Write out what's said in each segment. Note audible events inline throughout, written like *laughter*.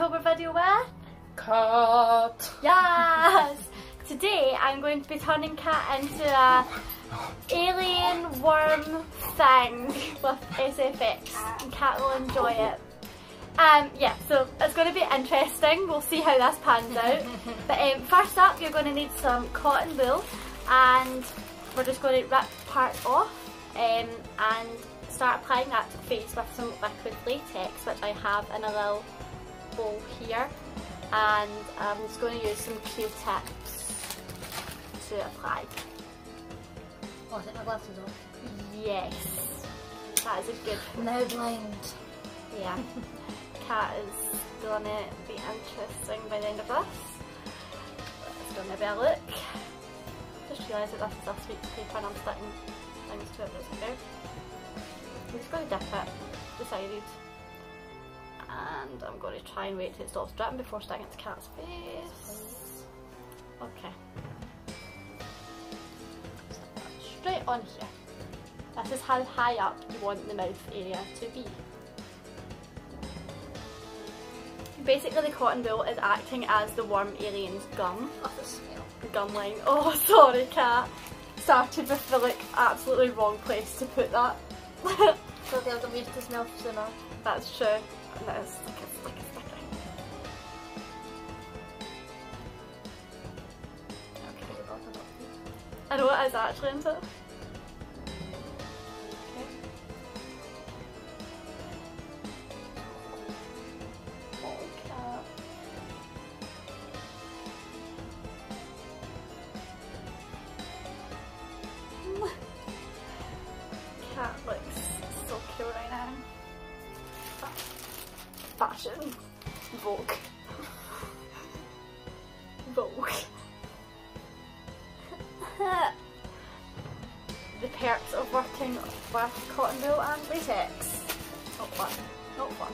October video with Kat. Yes! Today I'm going to be turning Kat into a alien worm thing with SFX and Kat will enjoy it. Um, yeah, so it's going to be interesting. We'll see how this pans out. But um, first up, you're going to need some cotton wool and we're just going to rip part off um, and start applying that to the face with some liquid latex, which I have in a little here. And I'm just going to use some Q-tips to apply. Oh, I take my glasses off. Yes, that is a good Now blind. Yeah. Kat is gonna be interesting by the end of this. It's gonna be a look. Just realised that this is a sweet paper and I'm sticking things to it, but it's okay. I'm just gonna dip it, decided. And I'm gonna try and wait till it stops dripping before sticking it to Kat's face. Okay. Straight on here. This is how high up you want the mouth area to be. Basically the cotton wool is acting as the worm alien's gum. Oh, the smell. Gum line. Oh *laughs* sorry Kat. Started with the like absolutely wrong place to put that. So they'll get used to smell sooner. That's true. Okay. I know it is actually, isn't it? Okay. Vogue. Vogue. the perks of working with cotton wool and latex. Not fun. Not fun.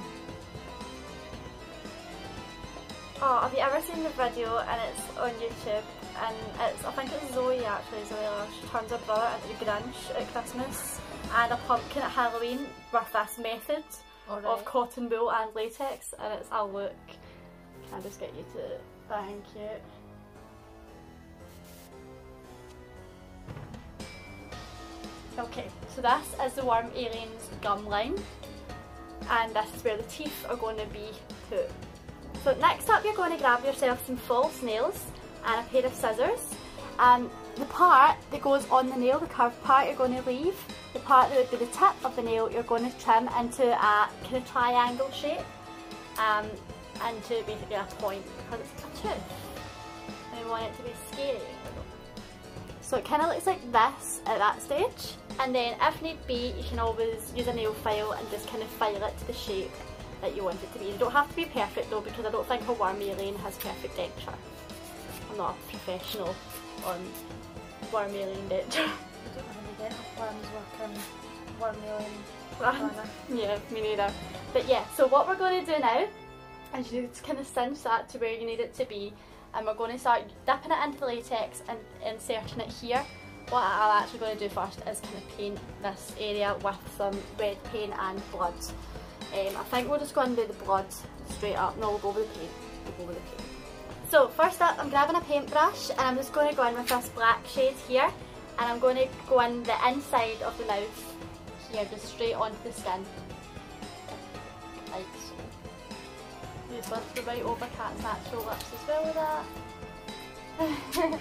Oh, have you ever seen the video and it's on YouTube and it's I think it's Zoe actually, Zoe Lush, she turns her brother into the Grinch at Christmas and a pumpkin at Halloween with this method Alright. of cotton wool and latex and it's a look. Can I just get you to thank you? Okay, so this is the worm alien's gum line and this is where the teeth are going to be put. So next up you're going to grab yourself some false nails and a pair of scissors. Um, the part that goes on the nail, the curved part you're going to leave. The part that would be the tip of the nail you're going to trim into a kind of triangle shape um, and to basically a point because it's a tooth. And we want it to be scary. So it kind of looks like this at that stage. And then if need be, you can always use a nail file and just kind of file it to the shape that you want it to be. You don't have to be perfect though because I don't think a worm alien has perfect denture. I'm not a professional on worm alien denture. *laughs* Working. Um, planner. yeah, me neither. But yeah, so what we're going to do now is just kind of cinch that to where you need it to be and we're going to start dipping it into the latex and inserting it here. What I'm actually going to do first is kind of paint this area with some red paint and blood. Um, I think we'll just go and do the blood straight up. No, we'll go with the paint. We'll go with the paint. So first up, I'm grabbing a paintbrush and I'm just going to go in with this black shade here and I'm going to go in the inside of the mouth here, just straight onto the skin. Like so. The right over Kat's natural lips as well with that. *laughs*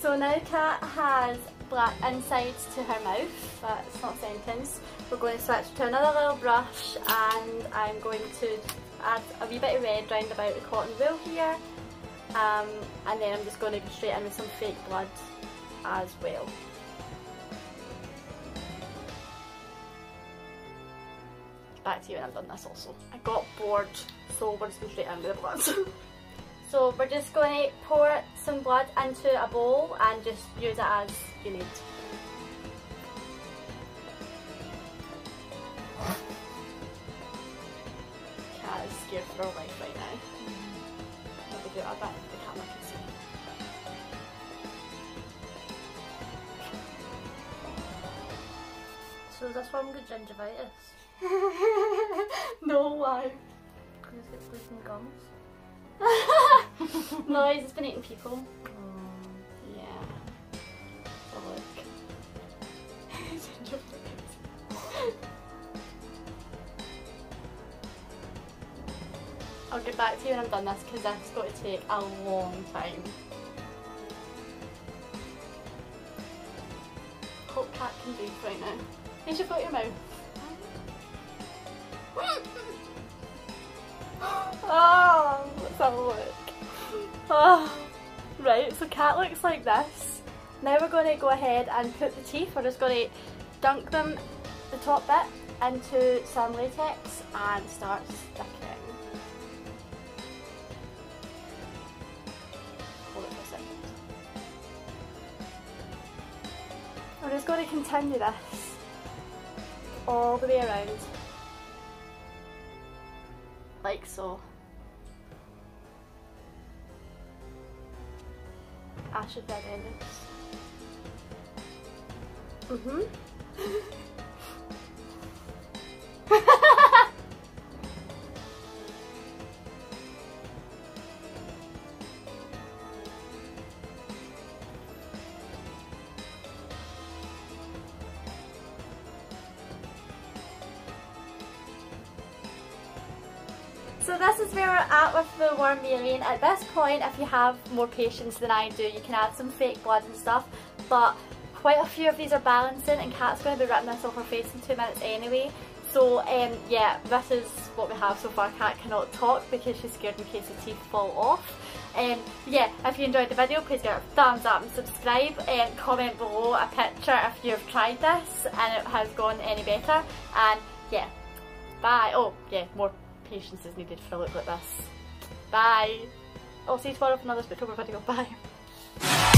so now Kat has black insides to her mouth, that's not sentence. We're going to switch to another little brush and I'm going to add a wee bit of red round about the cotton wool here. Um, and then I'm just going to go straight in with some fake blood as well. Back to you when I've done this also. I got bored, so we're just going straight in with the blood. *laughs* so we're just going to pour some blood into a bowl and just use it as you need. Kat is scared for her life right now. Let me do it a bit, So this one got gingivitis. *laughs* no, why? Because it's losing gums. no, he's just been eating people. Mm. Yeah. So look. *laughs* I'll get back to you when I'm done this because is going to take a long time. Hope Kat can breathe right now. You should put your mouth. Ah, oh, let's have a look. Oh. Right, so Kat looks like this. Now we're going to go ahead and put the teeth, we're just going to dunk them, the top bit, into some latex and start sticking. We're just going to continue this all the way around. Like so. I should then end this. Mm-hmm. *laughs* So this is where we're at with the worm alien. At this point, if you have more patience than I do, you can add some fake blood and stuff, but quite a few of these are balancing and Kat's going to be ripping this off her face in two minutes anyway. So um, yeah, this is what we have so far. Kat cannot talk because she's scared in case the teeth fall off. Um, yeah, if you enjoyed the video, please give it a thumbs up and subscribe and comment below a picture if you've tried this and it has gone any better. And yeah, bye. Oh yeah, more patience is needed for a look like this. Bye! I'll see you tomorrow for another Spooktober video. Bye!